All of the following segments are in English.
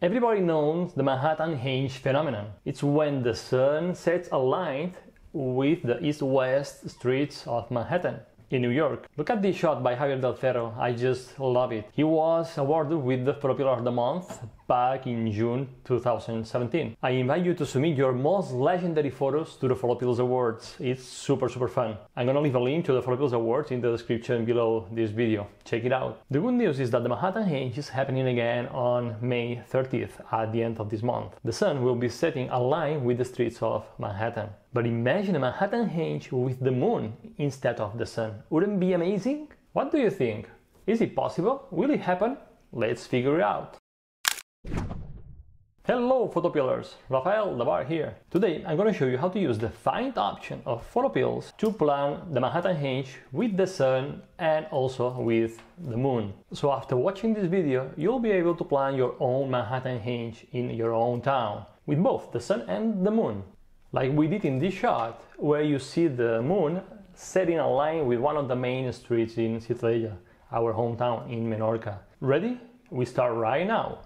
Everybody knows the Manhattan Henge phenomenon. It's when the sun sets aligned with the east-west streets of Manhattan in New York. Look at this shot by Javier Del Ferro. I just love it. He was awarded with the Photopiller of the Month back in June 2017. I invite you to submit your most legendary photos to the Photopills Awards. It's super super fun. I'm gonna leave a link to the Photopills Awards in the description below this video. Check it out. The good news is that the Manhattan Henge is happening again on May 30th at the end of this month. The sun will be setting aligned with the streets of Manhattan. But imagine a Manhattan Henge with the moon instead of the sun. Wouldn't be amazing? What do you think? Is it possible? Will it happen? Let's figure it out. Hello photopillers, Rafael Dabar here. Today I'm going to show you how to use the find option of photopills to plan the Manhattan Henge with the sun and also with the moon. So after watching this video you'll be able to plan your own Manhattan Henge in your own town with both the sun and the moon. Like we did in this shot where you see the moon setting a line with one of the main streets in Ciutadella, our hometown in Menorca. Ready? We start right now.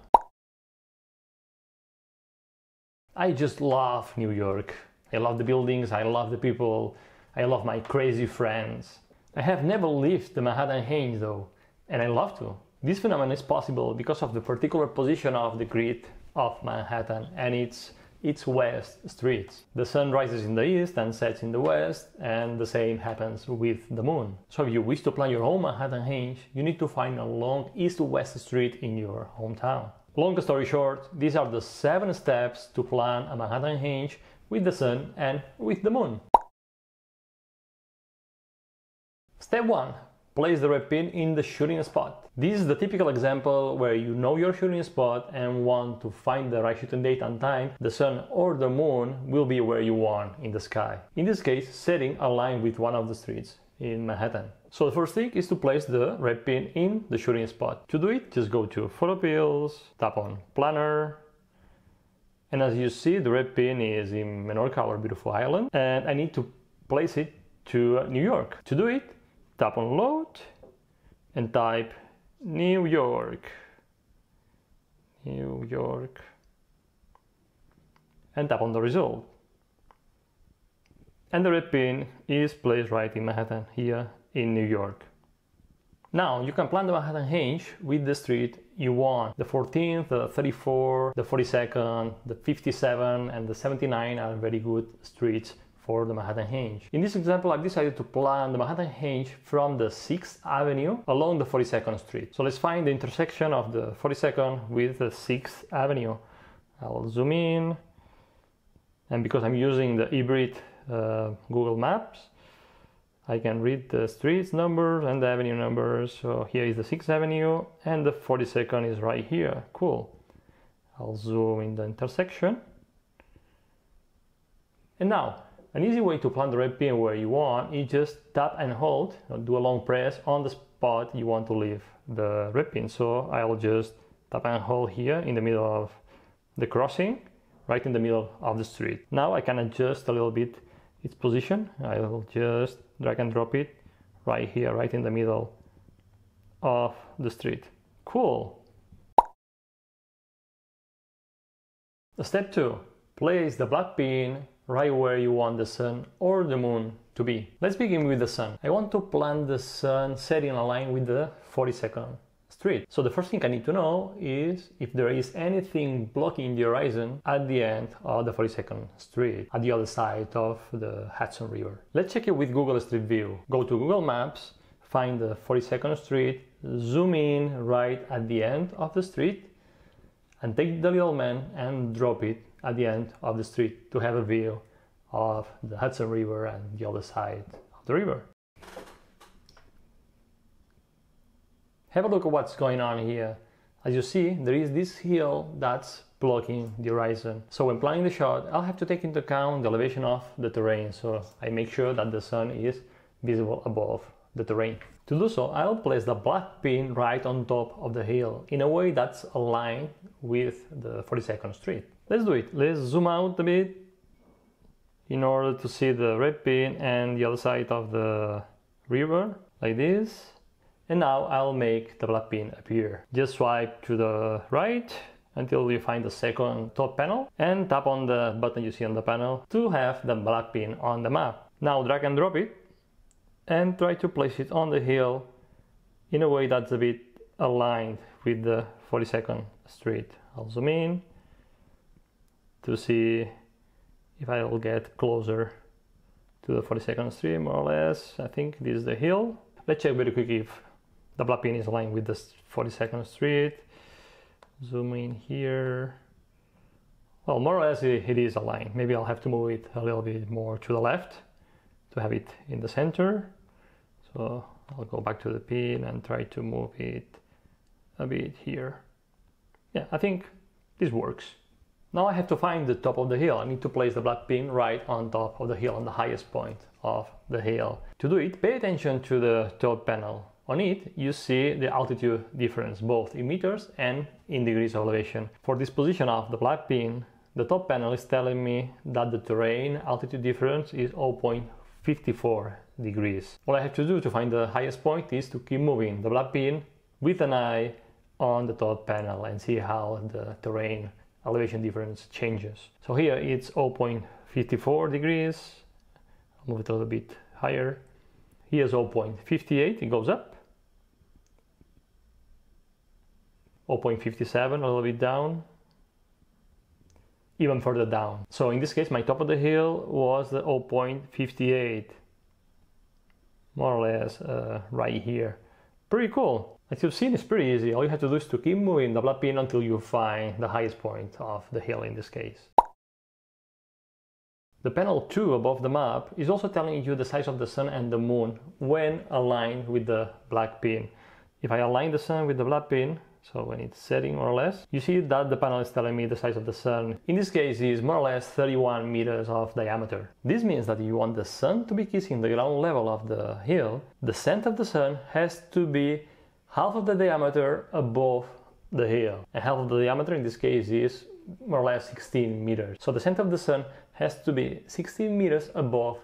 I just love New York. I love the buildings, I love the people, I love my crazy friends. I have never lived the Manhattan Henge though, and I love to. This phenomenon is possible because of the particular position of the grid of Manhattan and its its west streets. The sun rises in the east and sets in the west, and the same happens with the moon. So if you wish to plan your own Manhattan Henge, you need to find a long east-west street in your hometown. Long story short, these are the seven steps to plan a Manhattan Henge with the sun and with the moon. Step 1. Place the red pin in the shooting spot. This is the typical example where you know your shooting spot and want to find the right shooting date and time. The sun or the moon will be where you want in the sky. In this case, setting a line with one of the streets in Manhattan. So the first thing is to place the red pin in the shooting spot. To do it, just go to Photopills, tap on Planner, and as you see, the red pin is in Menorca, our beautiful island, and I need to place it to New York. To do it, tap on Load and type New York. New York. And tap on the result and the red pin is placed right in Manhattan here in New York. Now you can plan the Manhattan Henge with the street you want. The 14th, the 34, the 42nd, the 57 and the 79 are very good streets for the Manhattan Henge. In this example, I've decided to plan the Manhattan Henge from the 6th Avenue along the 42nd Street. So let's find the intersection of the 42nd with the 6th Avenue. I'll zoom in, and because I'm using the hybrid uh, Google Maps. I can read the streets numbers and the avenue numbers. So here is the 6th Avenue and the 42nd is right here. Cool. I'll zoom in the intersection. And now, an easy way to plant the red pin where you want is just tap and hold, do a long press on the spot you want to leave the red pin. So I'll just tap and hold here in the middle of the crossing, right in the middle of the street. Now I can adjust a little bit its position. I will just drag and drop it right here, right in the middle of the street. Cool. Step 2. Place the black pin right where you want the sun or the moon to be. Let's begin with the sun. I want to plant the sun setting line with the 42nd street. So the first thing I need to know is if there is anything blocking the horizon at the end of the 42nd Street, at the other side of the Hudson River. Let's check it with Google Street View. Go to Google Maps, find the 42nd Street, zoom in right at the end of the street, and take the little man and drop it at the end of the street to have a view of the Hudson River and the other side of the river. Have a look at what's going on here. As you see, there is this hill that's blocking the horizon. So when planning the shot, I'll have to take into account the elevation of the terrain. So I make sure that the sun is visible above the terrain. To do so, I'll place the black pin right on top of the hill in a way that's aligned with the 42nd Street. Let's do it. Let's zoom out a bit in order to see the red pin and the other side of the river like this and now I'll make the black pin appear. Just swipe to the right until you find the second top panel and tap on the button you see on the panel to have the black pin on the map. Now drag and drop it and try to place it on the hill in a way that's a bit aligned with the 42nd Street. I'll zoom in to see if I'll get closer to the 42nd Street more or less. I think this is the hill. Let's check very quick if the black pin is aligned with the 42nd Street. Zoom in here. Well, more or less it, it is aligned. Maybe I'll have to move it a little bit more to the left to have it in the center. So I'll go back to the pin and try to move it a bit here. Yeah, I think this works. Now I have to find the top of the hill. I need to place the black pin right on top of the hill, on the highest point of the hill. To do it, pay attention to the top panel. On it, you see the altitude difference, both in meters and in degrees of elevation. For this position of the black pin, the top panel is telling me that the terrain altitude difference is 0.54 degrees. All I have to do to find the highest point is to keep moving the black pin with an eye on the top panel and see how the terrain elevation difference changes. So here it's 0.54 degrees. I'll move it a little bit higher. Here's 0.58, it goes up. 0.57, a little bit down. Even further down. So in this case, my top of the hill was the 0.58 more or less uh, right here. Pretty cool. As you've seen, it's pretty easy. All you have to do is to keep moving the black pin until you find the highest point of the hill in this case. The panel 2 above the map is also telling you the size of the sun and the moon when aligned with the black pin. If I align the sun with the black pin, so when it's setting more or less, you see that the panel is telling me the size of the sun. In this case is more or less 31 meters of diameter. This means that if you want the sun to be kissing the ground level of the hill, the center of the sun has to be half of the diameter above the hill. And half of the diameter in this case is more or less 16 meters. So the center of the sun has to be 16 meters above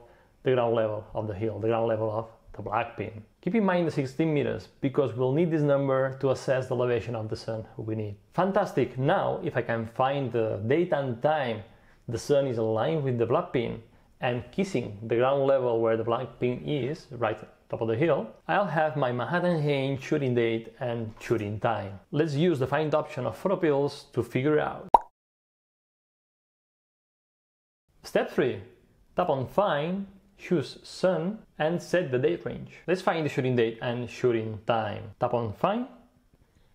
the ground level of the hill, the ground level of the black pin. Keep in mind the 16 meters because we'll need this number to assess the elevation of the sun we need. Fantastic! Now if I can find the date and time the sun is aligned with the black pin and kissing the ground level where the black pin is, right top of the hill, I'll have my Manhattan Henge shooting date and shooting time. Let's use the find option of PhotoPills to figure out. Step 3. Tap on Find choose sun and set the date range. Let's find the shooting date and shooting time. Tap on find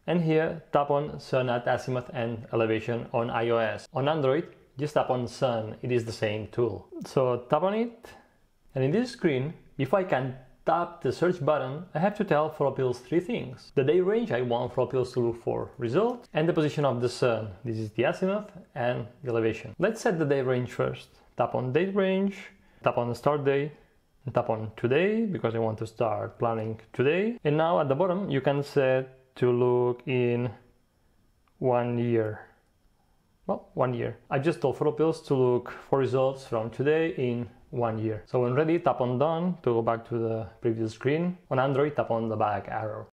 and here tap on sun at azimuth and elevation on iOS. On Android just tap on sun, it is the same tool. So tap on it and in this screen if I can tap the search button, I have to tell PhotoPills three things. The day range I want PhotoPills to look for results and the position of the sun. This is the azimuth and the elevation. Let's set the day range first. Tap on date range tap on the start day and tap on today because I want to start planning today. And now at the bottom you can set to look in one year. Well, one year. I just told PhotoPills to look for results from today in one year. So when ready, tap on done to go back to the previous screen. On Android, tap on the back arrow.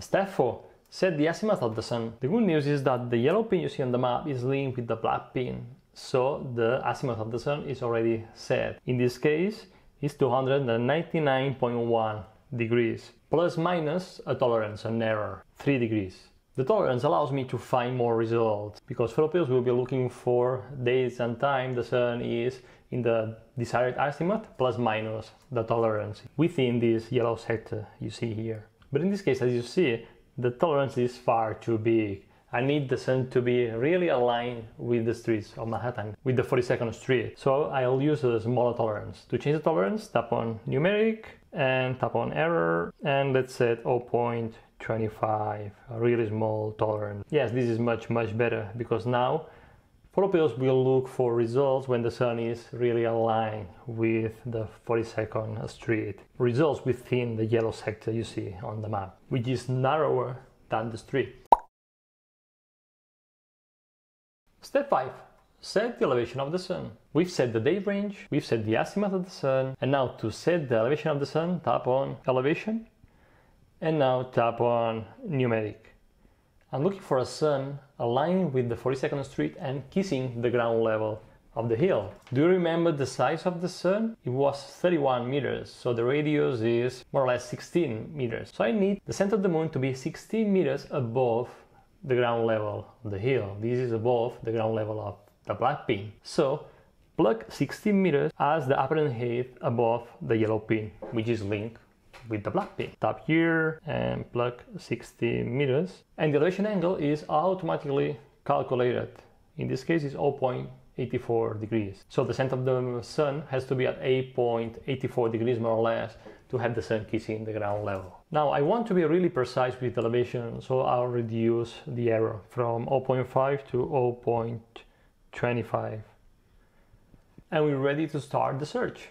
Step 4. Set the azimuth of the sun. The good news is that the yellow pin you see on the map is linked with the black pin so the azimuth of the sun is already set. In this case, it's 299.1 degrees, plus minus a tolerance, an error, 3 degrees. The tolerance allows me to find more results because PhotoPills will be looking for days and time the sun is in the desired azimuth plus minus the tolerance within this yellow sector you see here. But in this case, as you see, the tolerance is far too big I need the sun to be really aligned with the streets of Manhattan, with the 42nd Street. So I'll use a smaller tolerance. To change the tolerance, tap on numeric and tap on error and let's set 0.25, a really small tolerance. Yes, this is much, much better because now PhotoPills will look for results when the sun is really aligned with the 42nd Street. Results within the yellow sector you see on the map, which is narrower than the street. Step 5. Set the elevation of the sun. We've set the day range, we've set the azimuth of the sun, and now to set the elevation of the sun, tap on elevation, and now tap on numeric. I'm looking for a sun aligned with the 42nd Street and kissing the ground level of the hill. Do you remember the size of the sun? It was 31 meters, so the radius is more or less 16 meters. So I need the center of the moon to be 16 meters above the ground level of the hill. This is above the ground level of the black pin. So plug 16 meters as the apparent height above the yellow pin, which is linked with the black pin. Tap here and plug 60 meters. And the elevation angle is automatically calculated. In this case, it's 0.84 degrees. So the center of the sun has to be at 8.84 degrees more or less to have the sun kissing the ground level. Now I want to be really precise with the elevation, so I'll reduce the error from 0.5 to 0.25 and we're ready to start the search.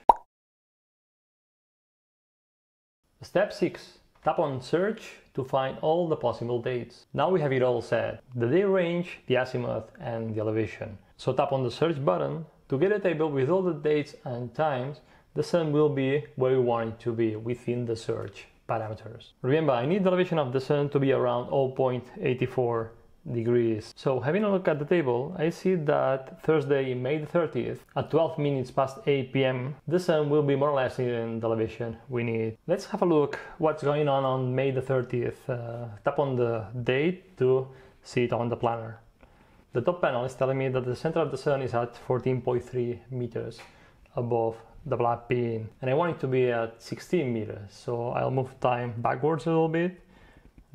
Step 6. Tap on search to find all the possible dates. Now we have it all set, the day range, the azimuth and the elevation. So tap on the search button to get a table with all the dates and times the sun will be where we want it to be within the search parameters. Remember, I need the elevation of the sun to be around 0.84 degrees. So having a look at the table, I see that Thursday, May the 30th, at 12 minutes past 8 p.m., the sun will be more or less in the elevation we need. Let's have a look what's going on on May the 30th. Uh, tap on the date to see it on the planner. The top panel is telling me that the center of the sun is at 14.3 meters above the black pin and I want it to be at 16 meters so I'll move time backwards a little bit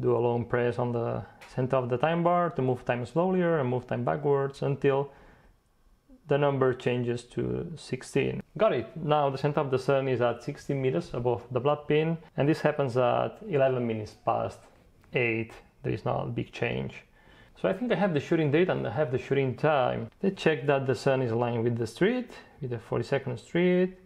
do a long press on the center of the time bar to move time slowlier and move time backwards until the number changes to 16. Got it! Now the center of the sun is at 16 meters above the black pin and this happens at 11 minutes past 8. There is not a big change. So I think I have the shooting date and I have the shooting time. Let's check that the sun is aligned with the street, with the 42nd street.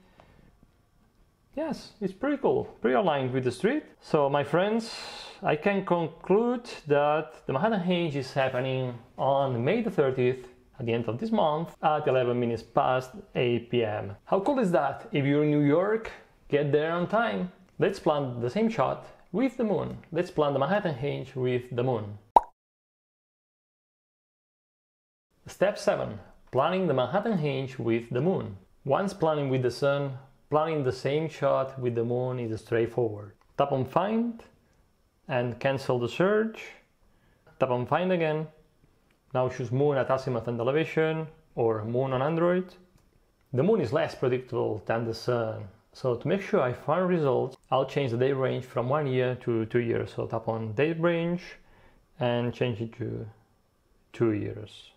Yes, it's pretty cool, pretty aligned with the street. So my friends, I can conclude that the Manhattan Henge is happening on May the 30th at the end of this month at 11 minutes past 8 p.m. How cool is that? If you're in New York, get there on time. Let's plan the same shot with the moon. Let's plan the Manhattan Henge with the moon. Step 7. Planning the Manhattan Henge with the moon. Once planning with the sun, planning the same shot with the moon is straightforward. Tap on find and cancel the search. Tap on find again. Now choose moon at azimuth and elevation or moon on Android. The moon is less predictable than the sun. So to make sure I find results, I'll change the date range from one year to two years. So tap on date range and change it to two years.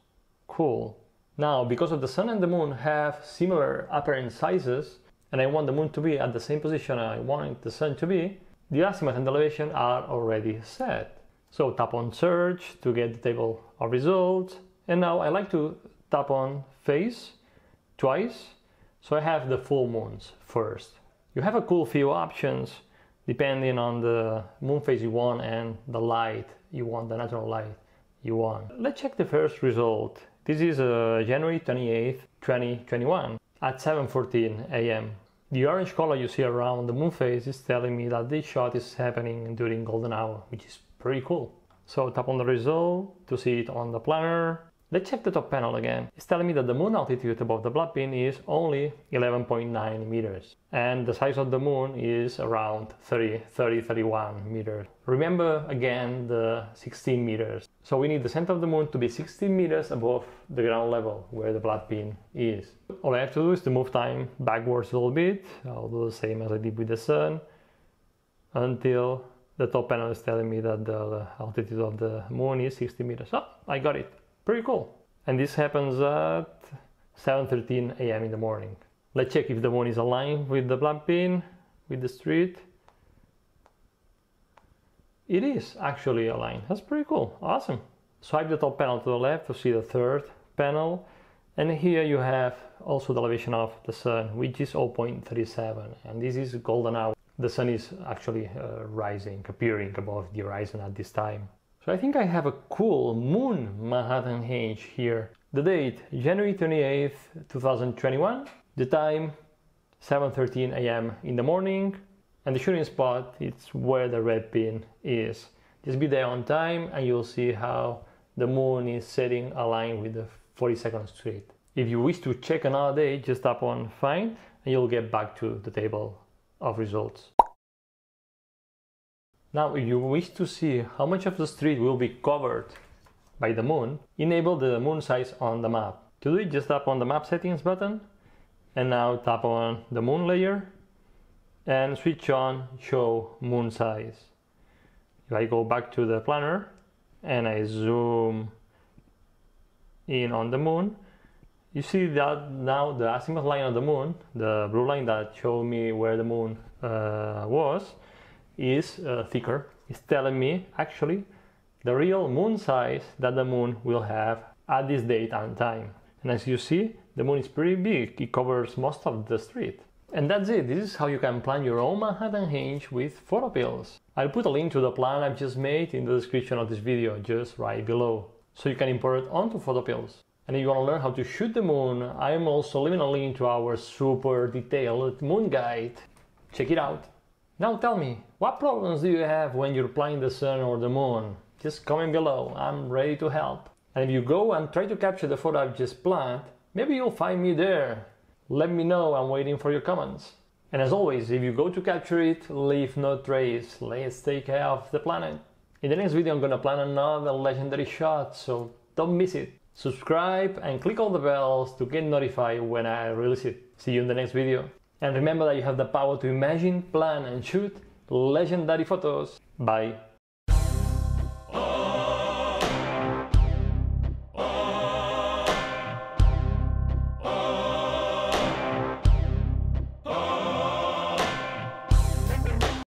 Cool. Now, because of the sun and the moon have similar apparent sizes, and I want the moon to be at the same position I want the sun to be, the azimuth and elevation are already set. So tap on search to get the table of results. And now I like to tap on phase twice. So I have the full moons first. You have a cool few options depending on the moon phase you want and the light you want, the natural light you want. Let's check the first result. This is uh, January 28th, 2021 at 7.14 am. The orange color you see around the moon phase is telling me that this shot is happening during golden hour, which is pretty cool. So tap on the result to see it on the planner Let's check the top panel again. It's telling me that the moon altitude above the black pin is only 11.9 meters and the size of the moon is around 30, 30, 31 meters. Remember again the 16 meters. So we need the center of the moon to be 16 meters above the ground level where the black pin is. All I have to do is to move time backwards a little bit. I'll do the same as I did with the sun until the top panel is telling me that the altitude of the moon is 60 meters. Oh, I got it. Pretty cool. And this happens at 7.13 a.m. in the morning. Let's check if the moon is aligned with the black pin, with the street. It is actually aligned. That's pretty cool. Awesome. Swipe the top panel to the left to see the third panel. And here you have also the elevation of the sun, which is 0.37. And this is golden hour. The sun is actually uh, rising, appearing above the horizon at this time. So I think I have a cool moon Manhattan Henge here. The date, January 28th, 2021. The time, 7.13 a.m. in the morning. And the shooting spot, it's where the red pin is. Just be there on time and you'll see how the moon is setting aligned with the 42nd street. If you wish to check another day, just tap on find and you'll get back to the table of results. Now, if you wish to see how much of the street will be covered by the moon, enable the moon size on the map. To do it, just tap on the map settings button and now tap on the moon layer and switch on show moon size. If I go back to the planner and I zoom in on the moon, you see that now the azimuth line of the moon, the blue line that showed me where the moon uh, was, is uh, thicker. It's telling me actually the real moon size that the moon will have at this date and time. And as you see, the moon is pretty big, it covers most of the street. And that's it, this is how you can plan your own Manhattan Henge with photopills. I'll put a link to the plan I've just made in the description of this video, just right below, so you can import it onto photopills. And if you want to learn how to shoot the moon, I'm also leaving a link to our super detailed moon guide. Check it out. Now tell me, what problems do you have when you're planning the sun or the moon? Just comment below, I'm ready to help. And if you go and try to capture the photo I've just planned, maybe you'll find me there. Let me know, I'm waiting for your comments. And as always, if you go to capture it, leave no trace. Let's take care of the planet. In the next video, I'm gonna plan another legendary shot, so don't miss it. Subscribe and click all the bells to get notified when I release it. See you in the next video. And remember that you have the power to imagine, plan and shoot legendary photos. Bye.